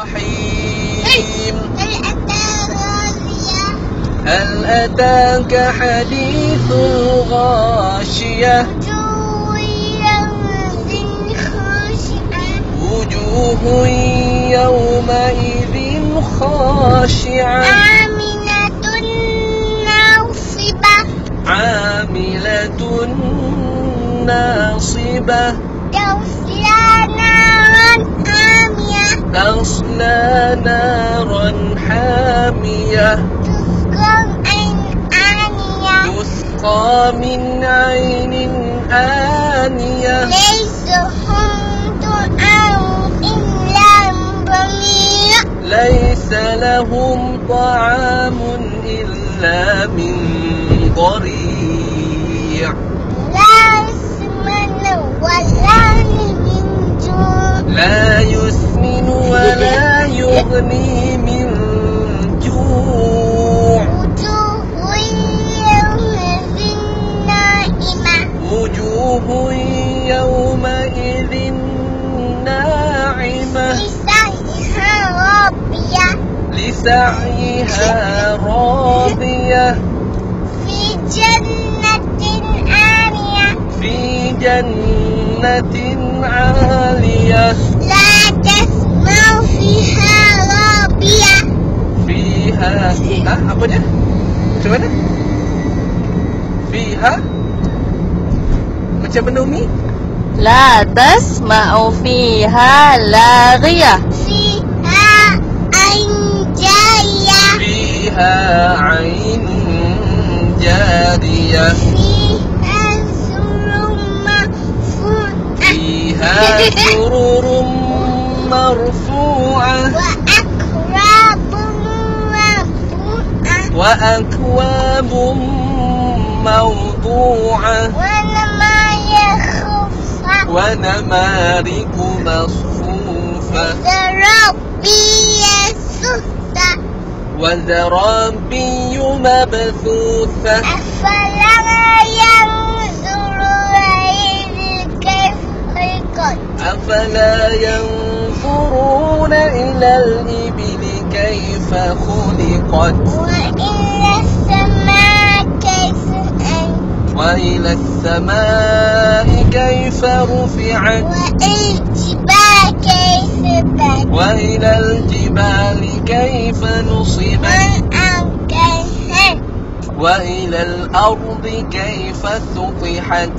رحيم هل أتاك حديث الغاشية؟ وجوه يومئذ خاشعة. آمنة ناصبة عاملة ناصبة. تصلى نارا حامية. تسقى من عين آنية. ليس هم طعام إلا ضميع ليس لهم طعام إلا من ضريع. يغني من جوع. وجوه يومئذ نائمة وجوه يومئذ ناعمة. لسعيها راضية لسعيها راضية. في جنة عالية. في جنة عالية. ha, apa dia? Macam mana? Fiha Macam benda umi? La tasma'u fiha la ghiyah Fiha ain jariyah Fiha ain jariyah Fiha surum marfu'ah Fiha surum marfu'ah وأكواب موضوعة. ونمارق مصفوفة. وزرابي مبثوثة. أفلا ينظرون إلى كيف خلقت أفلا ينظرون إلى الإبل كيف خلقت؟ وإلى السماء كيف رفعت؟ وإلى الجبال كيف نصبت؟ وإلى الأرض كيف سطحت؟